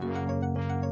う